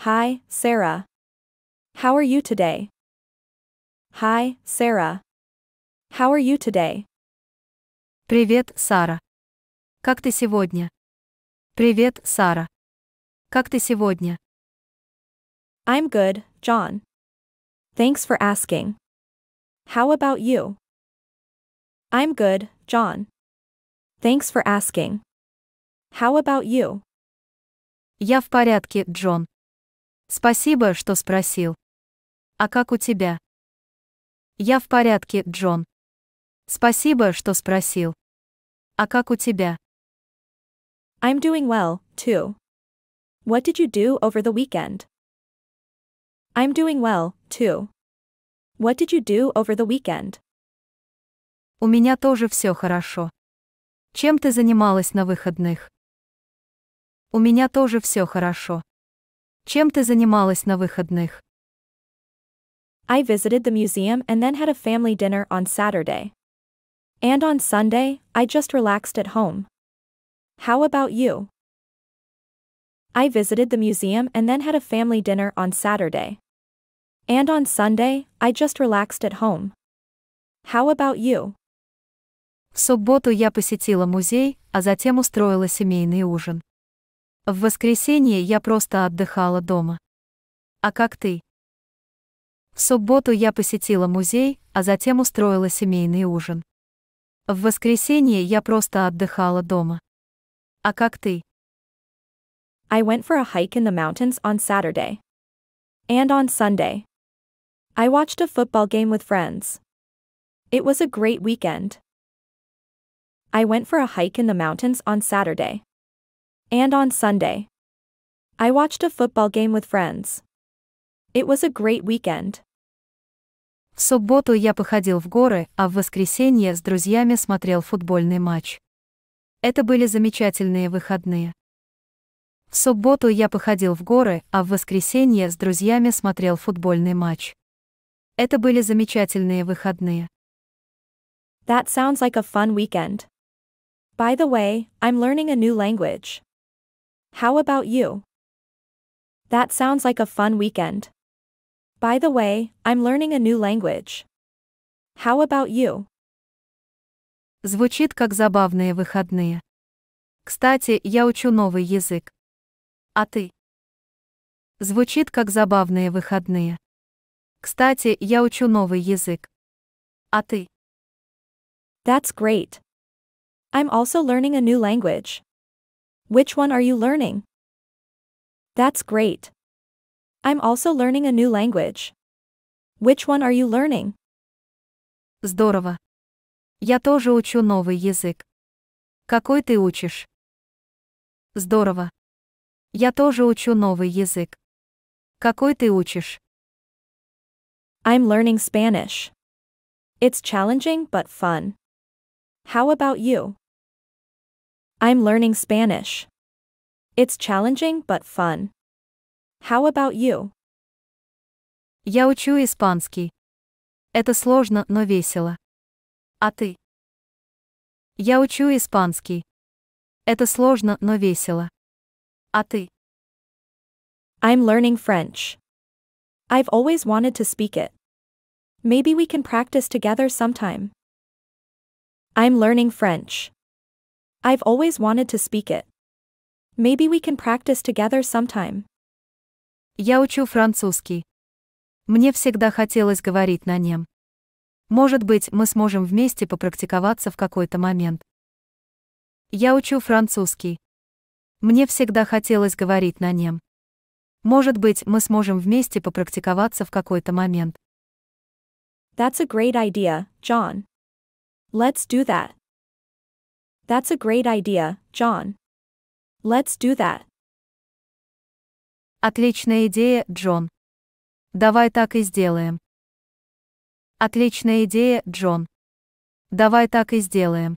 Hi, Sarah. How are you today? Hi, Sarah. How are you today? Привет, Сара. Как ты сегодня? Привет, Сара. Как ты сегодня? I'm good, John. Thanks for asking. How about you? I'm good, John. Thanks for asking. How about you? Я в порядке, Джон. Спасибо, что спросил. А как у тебя? Я в порядке, Джон. Спасибо, что спросил. А как у тебя? I'm doing well, too. What did you do over the weekend? I'm doing well, too. What did you do over the weekend? У меня тоже все хорошо. Чем ты занималась на выходных? У меня тоже все хорошо. Чем ты занималась на выходных? I visited the museum and then had a family dinner on Saturday. And on Sunday, I just relaxed at home. How about you? I visited the museum and then had a family dinner on Saturday. And on Sunday, I just relaxed at home. How about you? В субботу я посетила музей, а затем устроила семейный ужин. В воскресенье я просто отдыхала дома. А как ты? В субботу я посетила музей, а затем устроила семейный ужин. В воскресенье я просто отдыхала дома. А как ты? I went for a hike in the mountains on Saturday. And on Sunday. I watched a football game with friends. It was a great weekend. I went for a hike in the mountains on Saturday. And on Sunday. I watched a football game with friends. It was a great weekend. В субботу я походил в горы, а в воскресенье с друзьями смотрел футбольный матч. Это были замечательные выходные. В субботу я походил в горы, а в воскресенье с друзьями смотрел футбольный матч. Это были замечательные выходные. That sounds like a fun weekend. By the way, I'm learning a new language. How about you? That sounds like a fun weekend. By the way, I'm learning a new language. How about you? Звучит как забавные выходные. Кстати, я учу новый язык. А ты? Звучит как забавные выходные. Кстати, я учу новый язык. А ты? That's great. I'm also learning a new language. Which one are you learning? That's great. I'm also learning a new language. Which one are you learning? Здорово. Я тоже учу новый язык. Какой ты учишь? Здорово. Я тоже учу новый язык. Какой ты учишь? I'm learning Spanish. It's challenging but fun. How about you? I'm learning Spanish. It's challenging but fun. How about you? Я учу испанский. Это сложно, но весело. А ты? Я учу испанский. Это сложно, но весело. А ты? I'm learning French. I've always wanted to speak it. Maybe we can practice together sometime. I'm learning French. I've always wanted to speak it. Maybe we can practice together sometime. Я учу французский. Мне всегда хотелось говорить на нем. Может быть, мы сможем вместе попрактиковаться в какой-то момент. Я учу французский. Мне всегда хотелось говорить на нем. Может быть, мы сможем вместе попрактиковаться в какой-то момент. That's a great idea, John. Let's do that. That's a great idea, John. Let's do that. Отличная идея, Джон. Давай так и сделаем. Отличная идея, Джон. Давай так и сделаем.